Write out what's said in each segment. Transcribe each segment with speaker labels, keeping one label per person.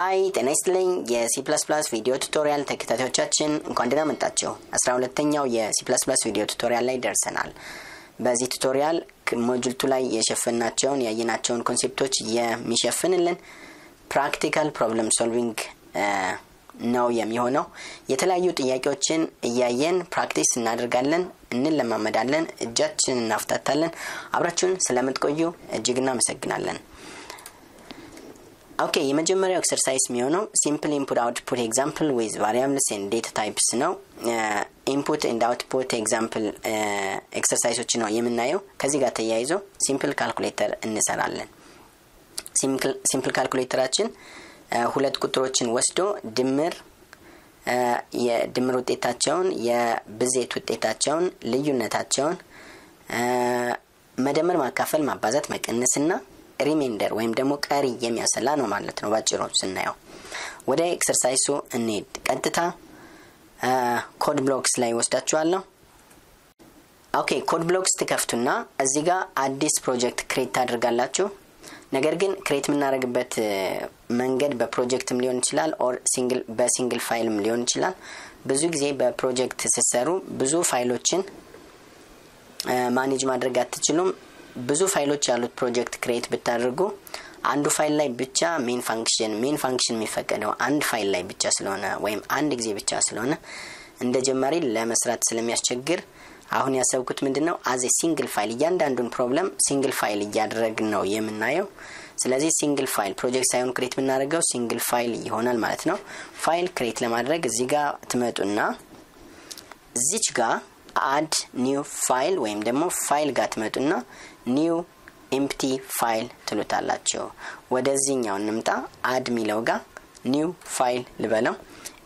Speaker 1: አይ ጤና ይስጥልኝ የ C ቪዲዮ tutorial ተከታታዮቻችን እንኳን ደህና መጣችሁ። አስራ ሁለተኛው የ C plus ቪዲዮ tutorial ላይ ደርሰናል። በዚህ ቱቶሪያል module two ላይ የሸፈናቸውን ያየናቸውን concept ኦች የሚሸፍንልን practical problem solving ነው የሚሆነው። የተለያዩ ጥያቄዎችን እያየን practice እናደርጋለን፣ እንለማመዳለን፣ እጃችን እናፍታታለን። አብራችሁን ስለምትቆዩ እጅግ እናመሰግናለን። okay የመጀመሪያው exercise የሚሆነው simple input output example with variables and data types ነው። input and output example exercise ኦች ነው የምናየው። ከዚህ ጋር ተያይዞ simple calculator እንሰራለን። simple calculator ኣችን ሁለት ቁጥሮችን ወስዶ ድምር የድምር ውጤታቸውን፣ የብዜት ውጤታቸውን፣ ልዩነታቸውን መደመር፣ ማካፈል፣ ማባዛት፣ መቀነስና remainder ወይም ደግሞ ቀሪ የሚያሰላ ነው ማለት ነው ባጭሩ ስናየው። ወደ exercise ኡ እንሄድ። ቀጥታ Code Blocks ላይ ወስዳችኋለሁ። okay Code Blocks ትከፍቱና እዚህ ጋር አዲስ ፕሮጀክት create ታደርጋላችሁ። ነገር ግን create የምናደርግበት መንገድ በፕሮጀክትም ሊሆን ይችላል or በ single file ም ሊሆን ይችላል። ብዙ ጊዜ በፕሮጀክት ስትሰሩ ብዙ file ኦችን manage ማድረግ አትችሉም። ብዙ ፋይሎች ያሉት ፕሮጀክት create ብታደርጉ አንዱ ፋይል ላይ ብቻ main function main function የሚፈቀደው አንድ ፋይል ላይ ብቻ ስለሆነ ወይም አንድ ጊዜ ብቻ ስለሆነ እንደ ጀማሪ ለመስራት ስለሚያስቸግር አሁን ያሰብኩት ምንድን ነው as a single file እያንዳንዱን problem single file እያደረግን ነው የምናየው። ስለዚህ single file ፕሮጀክት ሳይሆን create የምናደርገው single file ይሆናል ማለት ነው። file create ለማድረግ እዚህ ጋር ትመጡና እዚች ጋር add new file ወይም ደግሞ ፋይል ጋር ትመጡና new empty file ትሉታላችሁ። ወደዚህኛው እንምጣ። add ሚለው ጋር new file ልበለው።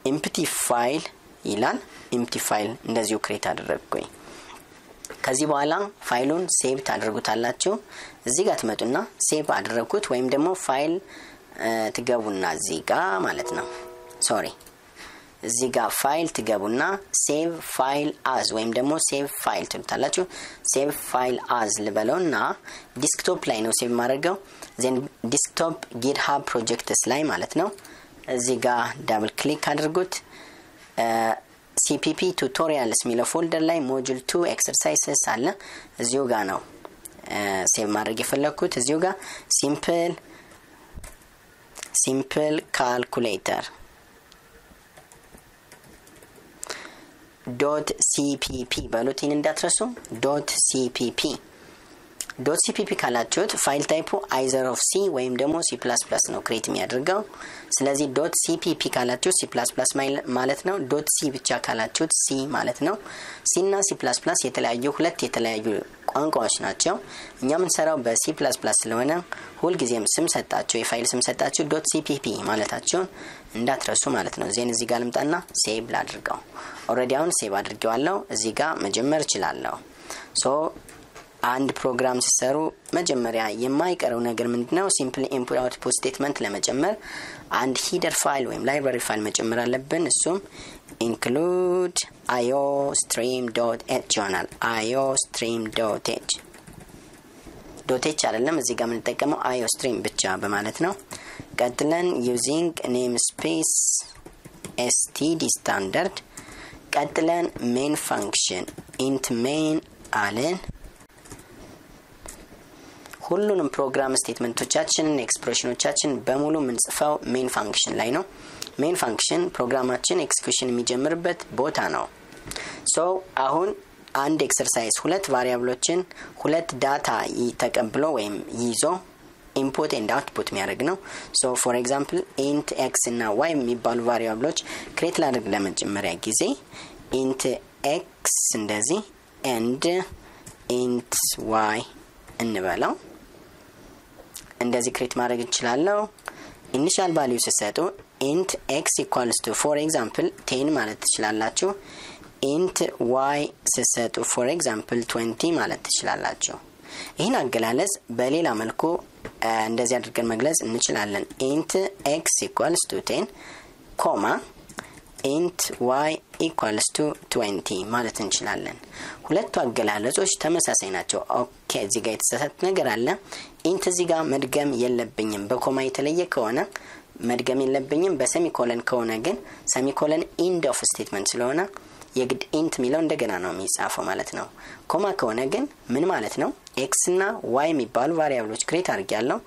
Speaker 1: empty file ይላል። empty file እንደዚሁ create አደረግኩኝ። ከዚህ በኋላ file ኡን save ታደርጉታላችሁ። እዚህ ጋር ትመጡና save አደረግኩት ወይም ደግሞ ፋይል ትገቡና እዚህ ጋር ማለት ነው sorry እዚህ ጋር ፋይል ትገቡና save file as ወይም ደግሞ save file ትሉታላችሁ። save file as ልበለው ና desktop ላይ ነው save ማድረገው then desktop GitHub projects ላይ ማለት ነው። እዚህ ጋር double click አድርጉት። CPP tutorials የሚለው folder ላይ module two exercises አለ። እዚሁ ጋር ነው save ማድረግ የፈለግኩት። እዚሁ ጋር simple simple calculator dot CPP በሉት እንዳትረሱ። dot CPP dot CPP ካላችሁት file type ኡ either of C ወይም ደግሞ C plus plus ነው create የሚያደርገው። ስለዚህ dot CPP ካላችሁት C plus plus ማለት ነው። dot C ብቻ ካላችሁት C ማለት ነው። C እና C plus plus የተለያዩ ሁለት የተለያዩ ቋንቋዎች ናቸው። እኛ የምንሰራው በ C plus plus ስለሆነ ሁልጊዜም ስም ሰጣቸው የፋይል ስም ሰጣችሁ dot CPP ማለታችሁን እንዳትረሱ ማለት ነው። then እዚህ ጋር ልምጣና save ላድርገው። already አሁን save አድርጌዋለሁ። እዚህ ጋር መጀመር እችላለሁ። so አንድ ፕሮግራም ሲሰሩ መጀመሪያ የማይቀረው ነገር ምንድን ነው? simple input output statement ለመጨመር አንድ header file ወይም library file መጨመር አለብን። እሱም include iostream dot h ይሆናል። iostream dot h dot h አይደለም፣ እዚህ ጋር የምንጠቀመው iostream ብቻ በማለት ነው። ቀጥለን using namespace std standard ቀጥለን main function int main አለን። ሁሉንም ፕሮግራም statement ኦቻችንን expression ኦቻችን በሙሉ የምንጽፈው main function ላይ ነው። main function ፕሮግራማችን execution የሚጀምርበት ቦታ ነው። so አሁን አንድ exercise ሁለት variable ኦችን ሁለት data ተቀብሎ ወይም ይዞ input and output የሚያደርግ ነው። so for example int x እና y የሚባሉ variable ኦች create ላድርግ ለመጀመሪያ ጊዜ int x እንደዚህ and int y እንበለው እንደዚህ create ማድረግ እንችላለው። initial value ስሰጡ int x equals to for example ten ማለት ትችላላችሁ። int y ስሰጡ for example twenty ማለት ትችላላችሁ። ይህን አገላለጽ በሌላ መልኩ እንደዚህ አድርገን መግለጽ እንችላለን። int x equals to ten comma int y equals to twenty ማለት እንችላለን። ሁለቱ አገላለጾች ተመሳሳይ ናቸው። okay እዚህ ጋር የተሳሳት ነገር አለ። int እዚህ ጋር መድገም የለብኝም። በ comma የተለየ ከሆነ መድገም የለብኝም። በ semicolon ከሆነ ግን semicolon end of statement ስለሆነ የግድ int የሚለው እንደገና ነው የሚጻፈው ማለት ነው። comma ከሆነ ግን ምን ማለት ነው? x እና y የሚባሉ variable ኦች create አድርግ ያለው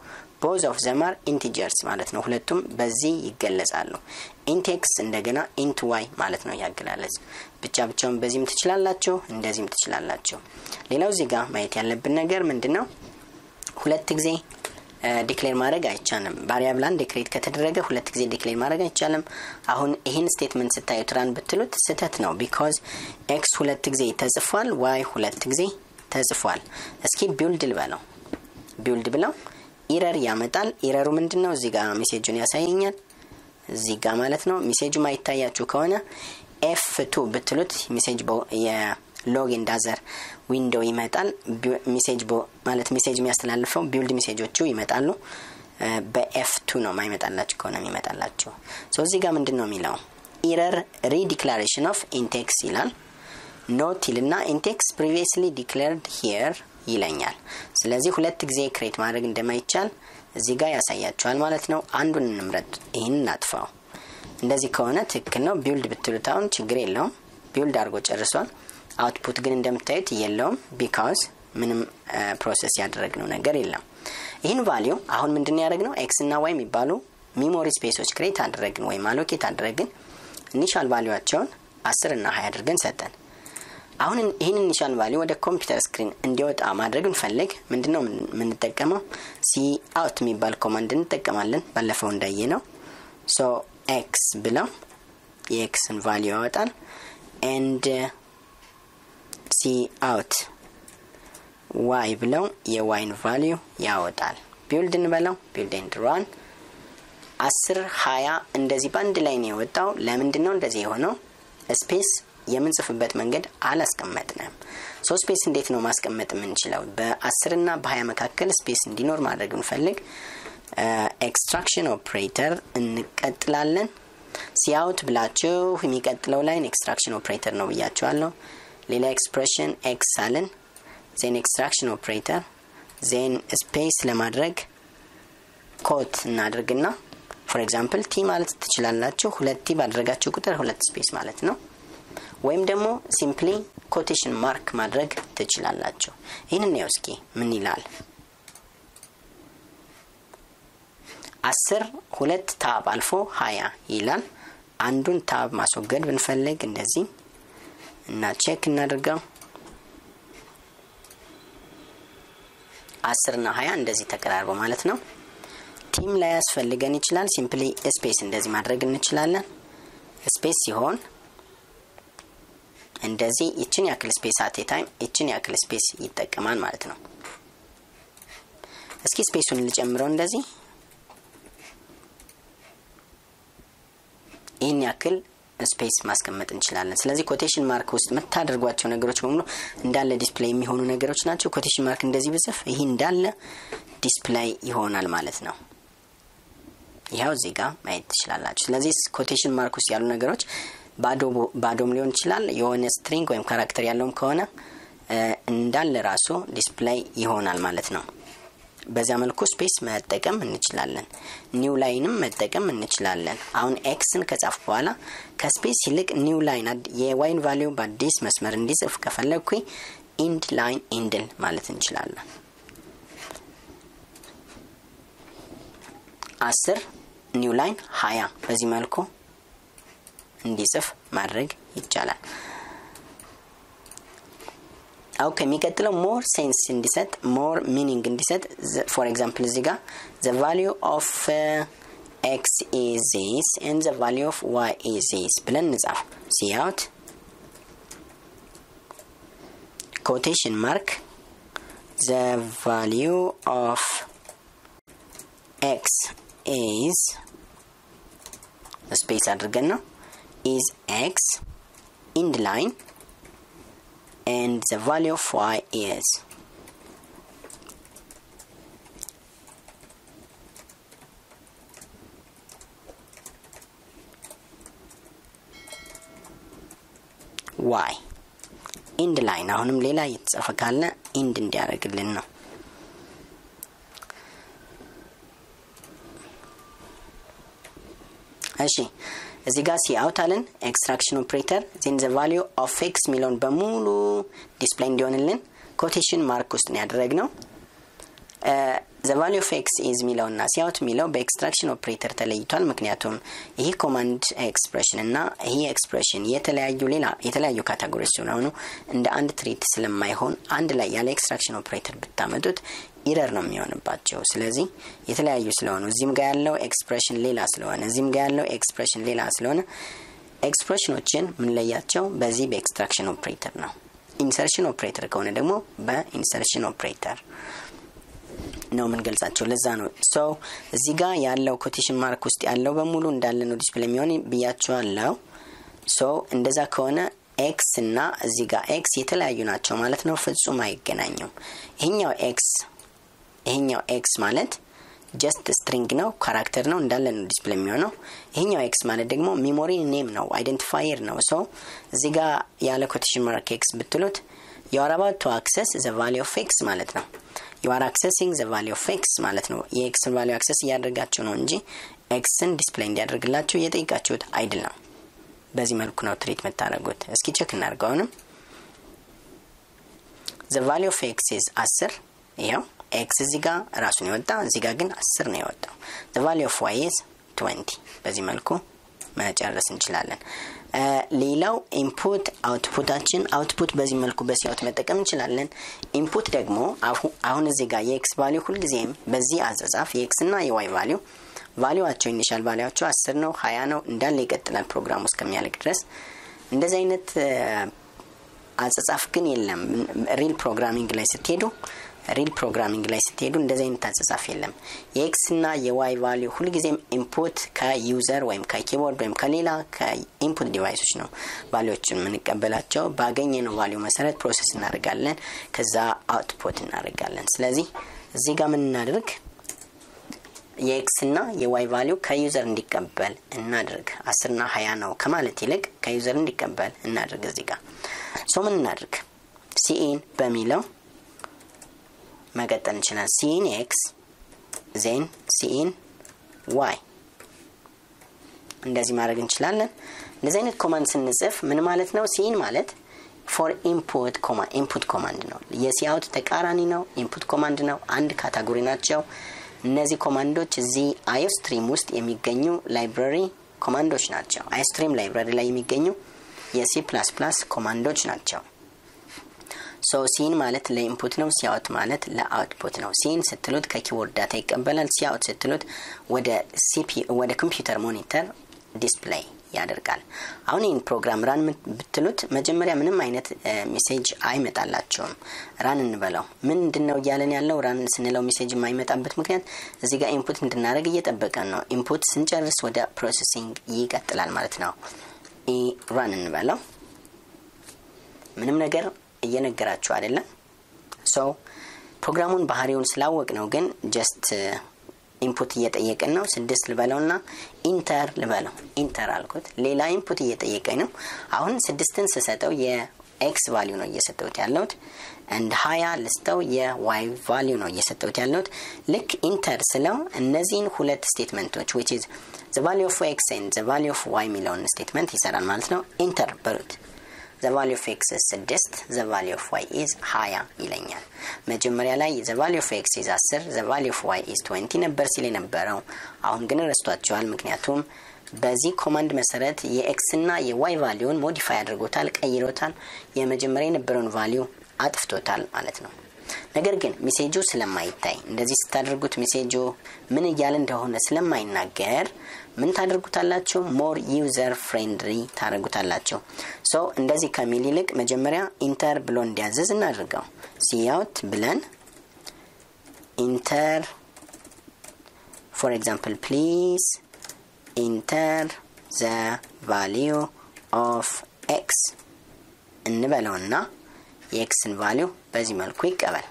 Speaker 1: both of them are integers ማለት ነው። ሁለቱም በዚህ ይገለጻሉ። int x እንደገና int y ማለት ነው ያገላለጽ። ብቻ ብቻውን በዚህም ትችላላችሁ፣ እንደዚህም ትችላላችሁ። ሌላው እዚህ ጋር ማየት ያለብን ነገር ምንድን ነው? ሁለት ጊዜ declare ማድረግ አይቻልም። variable አንድ create ከተደረገ ሁለት ጊዜ declare ማድረግ አይቻልም። አሁን ይህን statement ስታዩት run ብትሉት ስህተት ነው። because x ሁለት ጊዜ ተጽፏል፣ y ሁለት ጊዜ ተጽፏል። እስኪ build ልበለው። build ብለው error ያመጣል። error ኡ ምንድን ነው? እዚህ ጋር message ኡን ያሳየኛል። እዚህ ጋር ማለት ነው። message ኡ ማይታያችሁ ከሆነ F two ብትሉት message የ logs and others window ይመጣል። message ማለት message የሚያስተላልፈው build message ኦቹ ይመጣሉ። በ F two ነው ማይመጣላችሁ ከሆነ የሚመጣላችሁ። so እዚህ ጋር ምንድን ነው የሚለው error redeclaration of int x ይላል። note ይልና int x previously declared here ይለኛል። ስለዚህ ሁለት ጊዜ create ማድረግ እንደማይቻል እዚህ ጋር ያሳያቸዋል ማለት ነው። አንዱን እንምረጥ፣ ይህን እናጥፋው። እንደዚህ ከሆነ ትክክል ነው። build ብትሉት አሁን ችግር የለውም። build አድርጎ ጨርሷል። output ግን እንደምታዩት የለውም። because ምንም process ያደረግነው ነገር የለም። ይህን value አሁን ምንድን ያደረግነው x እና y የሚባሉ memory space ኦች create አደረግን ወይም allocate አደረግን። initial value ኣቸውን አስር እና ሀያ አድርገን ሰጠን። አሁን ይህን initial value ወደ ኮምፒውተር screen እንዲወጣ ማድረግ እንፈልግ ምንድን ነው የምንጠቀመው? cout የሚባል command እንጠቀማለን። ባለፈው እንዳየ ነው። ሶ ኤክስ ብለው የ x ን value ያወጣል። and cout y ብለው የ y ን value ያወጣል። build እንበለው። build and run አስር ሀያ እንደዚህ በአንድ ላይ ነው የወጣው። ለምንድን ነው እንደዚህ የሆነው? space የምንጽፍበት መንገድ አላስቀመጥንም። so space እንዴት ነው ማስቀመጥ የምንችለው? በአስር እና በሀያ መካከል space እንዲኖር ማድረግ እንፈልግ extraction operator እንቀጥላለን። cout ብላችሁ የሚቀጥለው line extraction operator ነው ብያችኋለሁ። ሌላ expression x አለን። then extraction operator then space ለማድረግ quote እናድርግና for example t ማለት ትችላላችሁ። ሁለት t ባደረጋችሁ ቁጥር ሁለት space ማለት ነው። ወይም ደግሞ simply quotation mark ማድረግ ትችላላችሁ። ይህንን ያው እስኪ ምን ይላል? አስር ሁለት tab አልፎ ሀያ ይላል። አንዱን tab ማስወገድ ብንፈልግ እንደዚህ እና check እናድርገው። አስር እና ሀያ እንደዚህ ተቀራርበው ማለት ነው። ቲም ላይ ያስፈልገን ይችላል። simply space እንደዚህ ማድረግ እንችላለን። space ሲሆን እንደዚህ ይችን ያክል space at a time ይችን ያክል space ይጠቀማል ማለት ነው። እስኪ space ኡን ልጨምረው እንደዚህ ይህን ያክል space ማስቀመጥ እንችላለን። ስለዚህ quotation mark ውስጥ የምታደርጓቸው ነገሮች በሙሉ እንዳለ display የሚሆኑ ነገሮች ናቸው። quotation mark እንደዚህ ብጽፍ ይህ እንዳለ display ይሆናል ማለት ነው። ይኸው እዚህ ጋር ማየት ትችላላችሁ። ስለዚህ quotation mark ውስጥ ያሉ ነገሮች ባዶም ሊሆን ይችላል። የሆነ string ወይም character ያለውም ከሆነ እንዳለ ራሱ display ይሆናል ማለት ነው። በዚያ መልኩ space መጠቀም እንችላለን። new line ም መጠቀም እንችላለን። አሁን x ን ከጻፍ በኋላ ከ space ይልቅ new line የ y ን value በአዲስ መስመር እንዲጽፍ ከፈለግኩ end line endl ማለት እንችላለን። አስር new line ሀያ በዚህ መልኩ እንዲጽፍ ማድረግ ይቻላል። okay የሚቀጥለው more sense እንዲሰጥ more meaning እንዲሰጥ for example እዚህ ጋር the value of x is this and the value of y is this ብለን እንጻፍ። cout quotation mark the value of x is space አድርገን ነው is x end line and the value of y is y end line አሁንም ሌላ እየተጻፈ ካለ end እንዲያደርግልን ነው። እሺ እዚህ ጋር cout extraction operator then the value of x የሚለውን በሙሉ display እንዲሆንልን quotation mark ውስጥ ነው ያደረግነው። the value of x is የሚለውና cout የሚለው በ extraction operator ተለይቷል። ምክንያቱም ይህ command expression እና ይህ expression የተለያዩ ሌላ የተለያዩ category ዎች ስለሆኑ እንደ አንድ treat ስለማይሆን አንድ ላይ ያለ extraction operator ብታመጡት error ነው የሚሆንባቸው። ስለዚህ የተለያዩ ስለሆኑ እዚህም ጋር ያለው expression ሌላ ስለሆነ እዚህም ጋር ያለው expression ሌላ ስለሆነ expression ኦችን ምንለያቸው በዚህ በ extraction operator ነው። insertion operator ከሆነ ደግሞ በ insertion operator ነው የምንገልጻቸው። ለዛ ነው so እዚህ ጋር ያለው quotation mark ውስጥ ያለው በሙሉ እንዳለ ነው display የሚሆን ብያቸዋለው so እንደዛ ከሆነ ኤክስ እና እዚህ ጋር ኤክስ የተለያዩ ናቸው ማለት ነው። ፍጹም አይገናኙም። ይሄኛው x ይሄኛው x ማለት just string ነው character ነው እንዳለ ነው display የሚሆነው። ይሄኛው x ማለት ደግሞ memory name ነው identifier ነው። so እዚህ ጋር ያለ quotation mark x ብትሉት you are about to access the value of x ማለት ነው you are accessing the value of x ማለት ነው. የ x ን value access እያደረጋችሁ ነው እንጂ x ን display እንዲያደርግላችሁ እየጠይቃችሁት አይደለም። በዚህ መልኩ ነው treat የምታደረጉት እስኪ check እናድርገው The value of x is አስር። ይኸው x እዚህ ጋር ራሱን የወጣ እዚህ ጋር ግን አስር ነው የወጣው። The value of y is twenty በዚህ መልኩ መጨረስ እንችላለን ሌላው input output ኣችን output በዚህ መልኩ በ cout መጠቀም እንችላለን። input ደግሞ አሁን እዚህ ጋር የ x value ሁልጊዜም በዚህ አጸጻፍ የኤክስ እና የዋይ ቫሊዩ ቫሊዋቸው ኢኒሻል ቫሊዋቸው አስር ነው ሀያ ነው እንዳለ ይቀጥላል ፕሮግራሙ እስከሚያልቅ ድረስ። እንደዚህ አይነት አጸጻፍ ግን የለም። real programming ላይ ስትሄዱ real programming ላይ ስትሄዱ እንደዚህ አይነት አጸጻፍ የለም። የ x እና የ y value ሁልጊዜም ኢንፑት ከዩዘር ወይም ከኪቦርድ ወይም ከሌላ ከኢንፑት ዲቫይሶች ነው ቫሊዎችን የምንቀበላቸው። ባገኘነው value መሰረት process እናደርጋለን ከዛ output እናደርጋለን። ስለዚህ እዚህ ጋር ምን እናድርግ? የ x እና የ y value ከ user እንዲቀበል እናድርግ። አስርና ሀያ ነው ከማለት ይልቅ ከ user እንዲቀበል እናድርግ እዚህ ጋር። So ምን እናድርግ? cin በሚለው መቀጠል እንችላል cin x then cin y። እንደዚህ ማድረግ እንችላለን። እንደዚህ አይነት command ስንጽፍ ምን ማለት ነው? cin ማለት for input input command ነው። የ cout ተቃራኒ ነው input command ነው። አንድ category ናቸው። እነዚህ command ኦች እዚህ iostream ውስጥ የሚገኙ library command ኦች ናቸው። iostream library ላይ የሚገኙ የ C plus plus command ኦች ናቸው so cin ማለት ለ input ነው cout ማለት ለ output ነው። cin ስትሉት ከ keyboard data ይቀበላል cout ስትሉት ወደ CP ወደ ኮምፒውተር monitor display ያደርጋል። አሁን ይህን ፕሮግራም run ብትሉት መጀመሪያ ምንም አይነት message አይመጣላችሁም። run እንበለው። ምንድን ነው እያለን ያለው? run ስንለው message የማይመጣበት ምክንያት እዚህ ጋር input እንድናደርግ እየጠበቀን ነው። input ስንጨርስ ወደ processing ይቀጥላል ማለት ነው። run እንበለው። ምንም ነገር እየነገራችሁ አይደለም? so ፕሮግራሙን ባህሪውን ስላወቅ ነው ግን just input እየጠየቅን ነው። ስድስት ልበለው ና enter ልበለው። enter አልኩት። ሌላ input እየጠየቀኝ ነው። አሁን ስድስትን ስሰጠው የ x value ነው እየሰጠውት ያለሁት and ሀያ ልስጠው የ y value ነው እየሰጠውት ያለሁት። ልክ enter ስለው እነዚህን ሁለት statement ኦች which is the value of x and the value of y የሚለውን statement ይሰራል ማለት ነው። enter በሉት the value of x ስድስት the value of y is ሀያ ይለኛል። መጀመሪያ ላይ the value of x is አስር the value of y is twenty ነበር ሲል የነበረው። አሁን ግን ረስቷቸዋል ምክንያቱም በዚህ command መሰረት የ x ና የ y value ን modify አድርጎታል ቀይሮታል። የመጀመሪያ የነበረውን value አጥፍቶታል ማለት ነው። ነገር ግን message ኡ ስለማይታይ እንደዚህ ስታደርጉት message ኡ ምን እያለ እንደሆነ ስለማይናገር ምን ታደርጉታላችሁ? more user friendly ታደርጉታላችሁ። so እንደዚህ ከሚል ይልቅ መጀመሪያ enter ብሎ እንዲያዘዝ እናድርገው። cout ብለን enter for example please enter the value of x እንበለውና የ x ን value በዚህ መልኩ ይቀበል።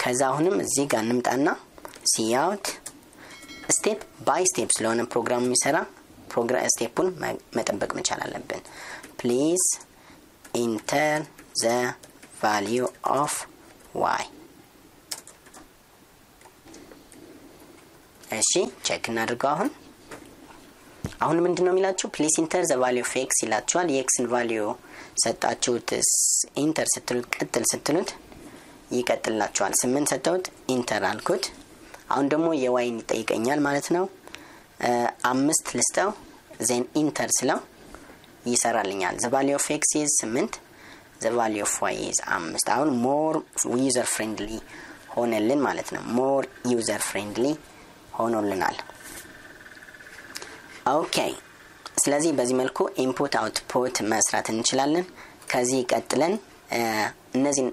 Speaker 1: ከዛ አሁንም እዚህ ጋር እንምጣና cout step by step ስለሆነ ፕሮግራሙ የሚሰራ step ኡን መጠበቅ መቻል አለብን። please enter the value of y። እሺ check እናድርገው አሁን። አሁን ምንድን ነው የሚላችሁ? please enter the value of x ይላችኋል። የ x ን value ሰጣችሁት enter ስትሉት ቀጥል ስትሉት ይቀጥላችኋል ስምንት ሰጠሁት? enter አልኩት አሁን ደግሞ የ y ን ይጠይቀኛል ማለት ነው። አምስት ልስጠው then enter ስለው ይሰራልኛል። the of x is ስምንት the of y is አምስት። አሁን more user friendly ሆነልን ማለት ነው። more user friendly ሆኖልናል። Okay። ስለዚህ በዚህ መልኩ input output መስራት እንችላለን። ከዚህ ቀጥለን እነዚህን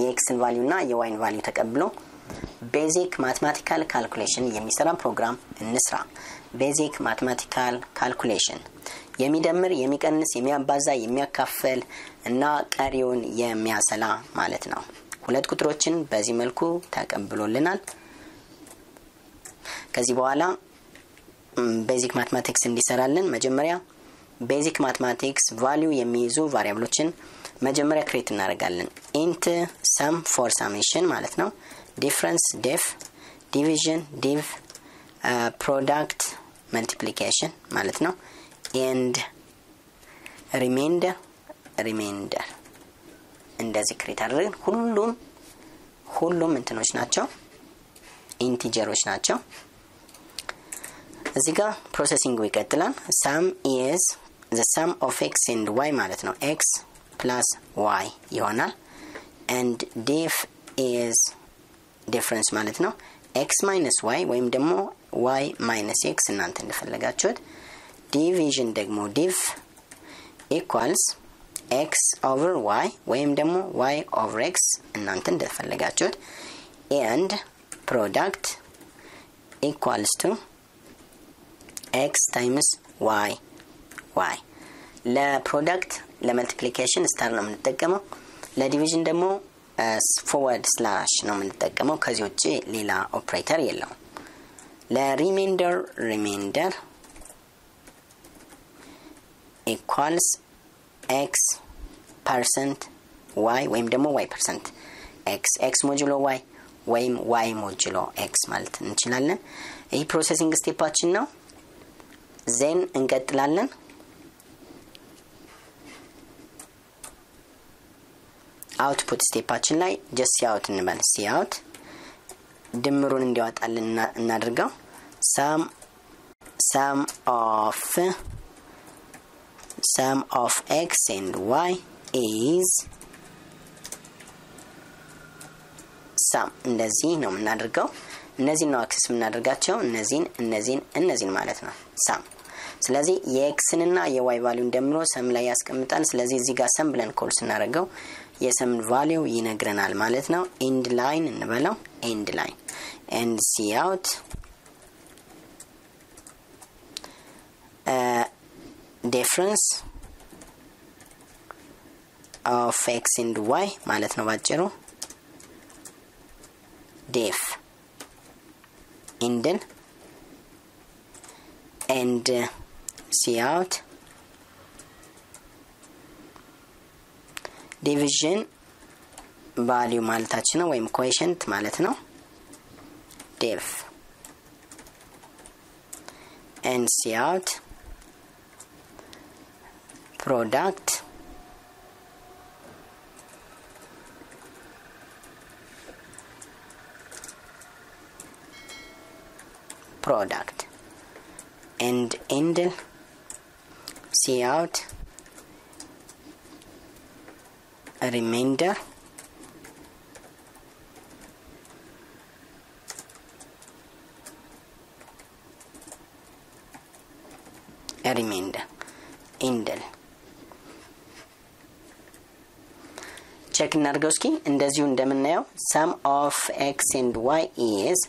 Speaker 1: የኤክስን ቫሊዩ እና የዋይን ቫሊዩ ተቀብሎ basic mathematical calculation የሚሰራ ፕሮግራም እንስራ። basic mathematical calculation የሚደምር የሚቀንስ የሚያባዛ የሚያካፈል እና ቀሪውን የሚያሰላ ማለት ነው። ሁለት ቁጥሮችን በዚህ መልኩ ተቀብሎልናል። ከዚህ በኋላ basic mathematics እንዲሰራልን መጀመሪያ basic mathematics value የሚይዙ variable ኦችን መጀመሪያ create እናደርጋለን። int sum for summation ማለት ነው difference diff division div product multiplication ማለት ነው. and remainder remainder እንደዚህ create አድርገን ሁሉም ሁሉም እንትኖች ናቸው። integer ኦች ናቸው። እዚህ ጋር processing ኡ ይቀጥላል። sum is the sum of x and y ማለት ነው። x plus y ይሆናል። and diff is difference ማለት ነው። x minus y ወይም ደግሞ y minus x እናንተ እንደፈለጋችሁት። division ደግሞ div equals x over y ወይም ደግሞ y over x እናንተ እንደፈለጋችሁት። and product equals to x times y y ለ product ለ multiplication star ነው የምንጠቀመው። ለ division ደግሞ forward slash ነው የምንጠቀመው። ከዚህ ውጭ ሌላ ኦፕሬተር የለውም። ለ remainder remainder equals x percent y ወይም ደግሞ y percent x x modulo y ወይም y modulo x ማለት እንችላለን። ይህ processing step ኣችን ነው። then እንቀጥላለን output step ኣችን ላይ just cout እንበል cout ድምሩን እንዲያወጣልን እናድርገው። sum sum of sum of x and y is sum እንደዚህ ነው የምናደርገው። እነዚህን ነው access የምናደርጋቸው። እነዚህን እነዚህን እነዚህን ማለት ነው sum ስለዚህ የኤክስንና የዋይ ቫሊዩን ደምሮ sum ላይ ያስቀምጣል። ስለዚህ እዚህ ጋር sum ብለን call ስናደርገው የ sum ን value ው ይነግረናል ማለት ነው። end line እንበለው። end line and cout difference of x and y ማለት ነው ባጭሩ። diff end ን and cout division value ማለታችን ነው ወይም quotient ማለት ነው። div and cout product product and end cout remainder a remainder endl check እናድርገው እስኪ። እንደዚሁ እንደምናየው sum of x and y is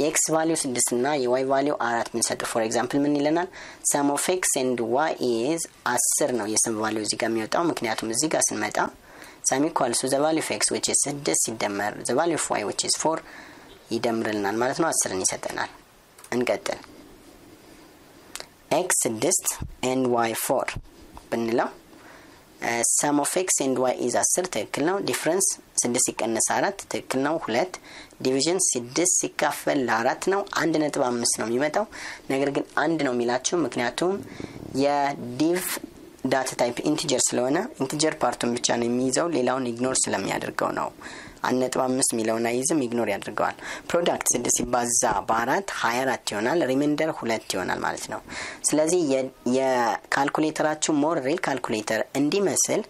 Speaker 1: የ x value ስድስት እና የ y value አራት ብንሰጥ for example ምን ይለናል? sum of x and y is አስር ነው የ sum value እዚህ ጋር የሚወጣው። ምክንያቱም እዚህ ጋር ስንመጣ sum equals to the value of x which is ስድስት ሲደመር value of y which is four ይደምርልናል ማለት ነው አስርን ይሰጠናል እንቀጥል x ስድስት and y four ብንለው sum of x and y is አስር ትክክል ነው። difference ስድስት ሲቀነስ አራት ትክክል ነው። ሁለት division ስድስት ሲካፈል ለአራት ነው። አንድ ነጥብ አምስት ነው የሚመጣው። ነገር ግን አንድ ነው የሚላችሁ ምክንያቱም የ div data type integer ስለሆነ integer part ኡን ብቻ ነው የሚይዘው፣ ሌላውን ignore ስለሚያደርገው ነው። አንድ ነጥብ አምስት የሚለውን አይዝም፣ ignore ያደርገዋል። product ስድስት ሲባዛ በአራት ሀያ አራት ይሆናል። remainder ሁለት ይሆናል ማለት ነው። ስለዚህ የ calculator ኣችሁ more real calculator እንዲመስል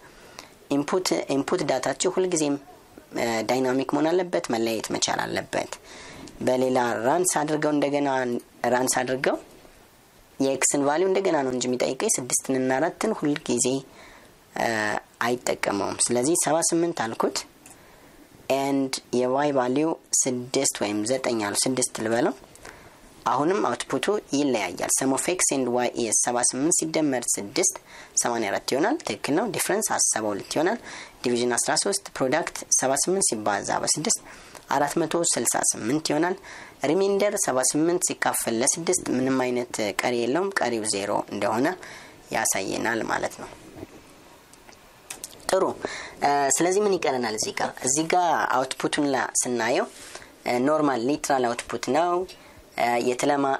Speaker 1: input data ችሁ ሁልጊዜም dynamic መሆን አለበት፣ መለያየት መቻል አለበት። በሌላ run ስ አድርገው እንደገና run ስ አድርገው የ x ን value እንደገና ነው እንጂ የሚጠይቀኝ ስድስትንና አራትን ሁልጊዜ አይጠቀመውም። ስለዚህ ሰባ ስምንት አልኩት and የ y value ስድስት ወይም ዘጠኝ አሉ ስድስት ልበለው። አሁንም output ኡ ይለያያል። sum of x and y is ሰባ ስምንት ሲደመር ስድስት ሰማንያ አራት ይሆናል። ትክክል ነው። difference ሰባ ሁለት ይሆናል። division አስራ ሶስት product ሰባ ስምንት ሲባዛ በስድስት አራት መቶ ስልሳ ስምንት ይሆናል። remainder ሰባ ስምንት ሲካፈል ለስድስት ምንም አይነት ቀሪ የለውም። ቀሪው ዜሮ እንደሆነ ያሳየናል ማለት ነው። ጥሩ። ስለዚህ ምን ይቀረናል? እዚህ ጋር እዚህ ጋር output ኡን ስናየው normal literal output ነው።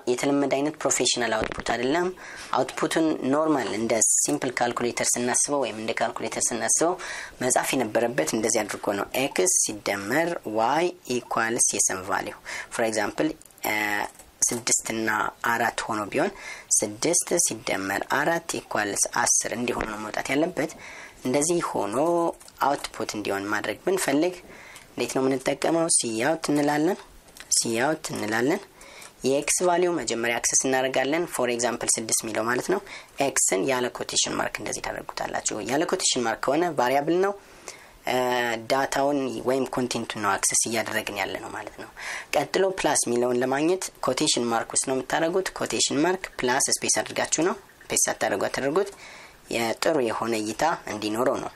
Speaker 1: የተለመደ አይነት professional output አይደለም። output ኡን normal እንደ simple calculator ስናስበው ወይም እንደ ካልኩሌተር ስናስበው መጻፍ የነበረበት እንደዚህ አድርጎ ነው። x ሲደመር y equals የ sum value ኡ for example ስድስትና አራት ሆኖ ቢሆን ስድስት ሲደመር አራት equals አስር እንዲሆን ነው መውጣት ያለበት። እንደዚህ ሆኖ output እንዲሆን ማድረግ ብንፈልግ እንዴት ነው የምንጠቀመው? cout እንላለን። cout እንላለን። የ x value መጀመሪያ access እናደርጋለን። for example ስድስት የሚለው ማለት ነው። x ን ያለ quotation mark እንደዚህ ታደርጉታላችሁ። ያለ quotation mark ከሆነ variable ነው። data ውን ወይም content ኡን ነው access እያደረግን ያለ ነው ማለት ነው። ቀጥሎ plus የሚለውን ለማግኘት quotation mark ውስጥ ነው የምታደርጉት። quotation mark plus space አድርጋችሁ ነው። space ሳታደርጉ አታደርጉት። የጥሩ የሆነ እይታ እንዲኖረው ነው።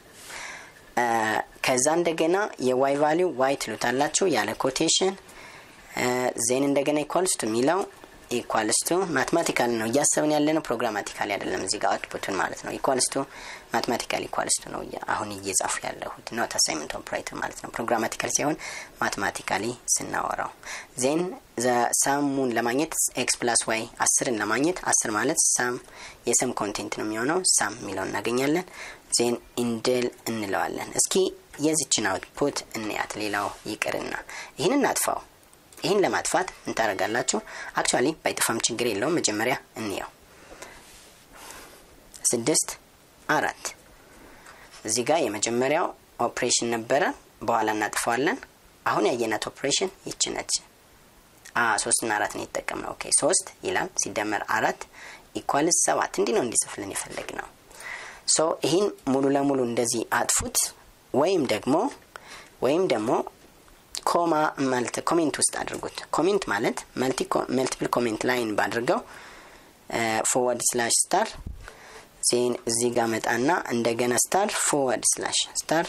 Speaker 1: ከዛ እንደገና የ y value y ትሉታላችሁ ያለ quotation then እንደገና equals to የሚለው equals to mathematical ነው እያሰብን ያለ ነው። programmatically አይደለም። እዚህ ጋር output ኡን ማለት ነው። equals to mathematical equals to ነው አሁን እየጻፉ ያለሁት not assignment operator ማለት ነው። programmatical ሲሆን mathematically ስናወራው then sum ኡን ለማግኘት x plus y አስርን ለማግኘት አስር ማለት sum የ sum content ነው የሚሆነው። sum የሚለውን እናገኛለን። then endl እንለዋለን። እስኪ የዚችን output እንያት። ሌላው ይቅርና ይህን እናጥፋው። ይህን ለማጥፋት እንታደርጋላችሁ። actually ባይጠፋም ችግር የለውም። መጀመሪያ እንየው። ስድስት አራት እዚህ ጋር የመጀመሪያው ኦፕሬሽን ነበረ። በኋላ እናጥፈዋለን። አሁን ያየናት ኦፕሬሽን ይች ነች። ሶስትና አራት ነው የተጠቀምነው። okay ሶስት ይላል ሲደመር አራት equals ሰባት እንዲህ ነው እንዲጽፍልን የፈለግ ነው። so ይህን ሙሉ ለሙሉ እንደዚህ አጥፉት ወይም ደግሞ ወይም ደግሞ comma ማለት comment ውስጥ አድርጉት። comment ማለት multiple comment line ባድርገው forward slash star then እዚህ ጋር መጣና እንደገና star forward slash star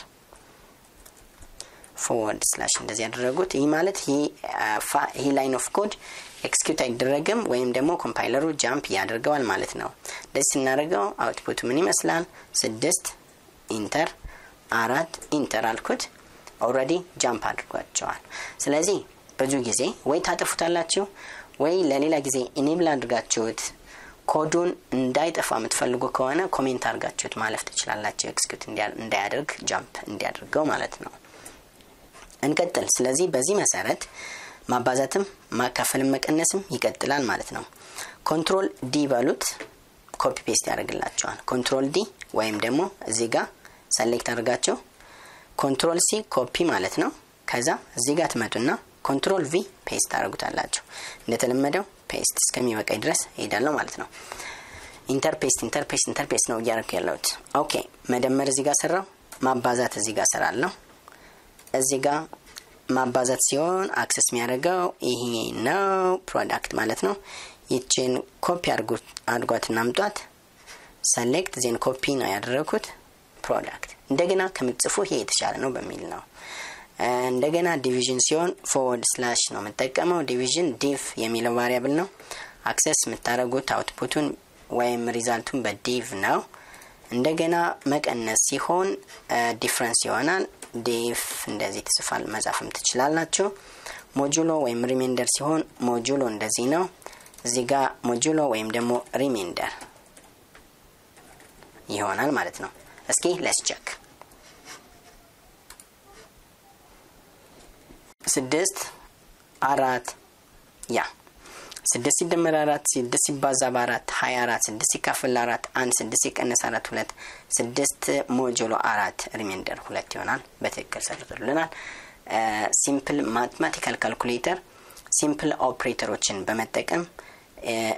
Speaker 1: forward slash እንደዚህ ያደረጉት። ይህ ማለት ይህ line of code execute አይደረግም ወይም ደግሞ compiler ኡ jump ያደርገዋል ማለት ነው። እንደዚህ ስናደርገው output ኡ ምን ይመስላል? ስድስት enter አራት enter አልኩት። already jump አድርጓቸዋል። ስለዚህ ብዙ ጊዜ ወይ ታጠፉታላችሁ ወይ ለሌላ ጊዜ enable አድርጋችሁት ኮዱን እንዳይጠፋ የምትፈልጉ ከሆነ comment አድርጋችሁት ማለፍ ትችላላችሁ። execute እንዳያደርግ jump እንዲያደርገው ማለት ነው። እንቀጥል። ስለዚህ በዚህ መሰረት ማባዛትም ማካፈልም መቀነስም ይቀጥላል ማለት ነው። control D በሉት copy paste ያደርግላችኋል። control D ወይም ደግሞ እዚህ ጋር select አድርጋቸው control C copy ማለት ነው። ከዛ እዚህ ጋር ትመጡና control V paste ታደርጉታላችሁ። እንደተለመደው paste እስከሚበቃኝ ድረስ እሄዳለሁ ማለት ነው። enter paste enter paste enter paste ነው እያደረኩ ያለሁት። okay መደመር እዚህ ጋር ሰራው፣ ማባዛት እዚህ ጋር ሰራለሁ። እዚህ ጋር ማባዛት ሲሆን access የሚያደርገው ይሄ ነው፣ product ማለት ነው። ይችን ኮፒ አድርጓት እናምጧት። select then copy ነው ያደረግኩት product እንደገና ከምጽፉ ይሄ የተሻለ ነው በሚል ነው። እንደገና division ሲሆን forward slash ነው የምጠቀመው። division div የሚለው variable ነው። access የምታደርጉት output ኡን ወይም result ኡን በ div ነው። እንደገና መቀነስ ሲሆን difference ይሆናል። diff እንደዚህ ትጽፋል መጻፍም ትችላላችሁ። modulo ወይም remainder ሲሆን modulo እንደዚህ ነው። እዚህ ጋር modulo ወይም ደግሞ remainder ይሆናል ማለት ነው። እስኪ let's check ስድስት አራት yeah ስድስት ሲደመር አራት ስድስት ሲባዛ በአራት ሀያ አራት ስድስት ሲካፈል አራት አንድ ስድስት ሲቀነስ አራት ሁለት ስድስት modulo አራት remainder ሁለት ይሆናል። በትክክል ሰርቶልናል። simple mathematical calculator simple operator ኦችን በመጠቀም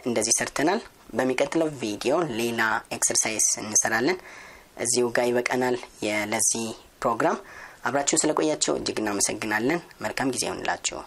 Speaker 1: እንደዚህ ሰርተናል። በሚቀጥለው ቪዲዮ ሌላ exercise እንሰራለን። እዚሁ ጋር ይበቃናል ለዚህ ፕሮግራም። አብራችሁ ስለቆያችሁ እጅግ እናመሰግናለን። መልካም ጊዜ ይሆንላችሁ።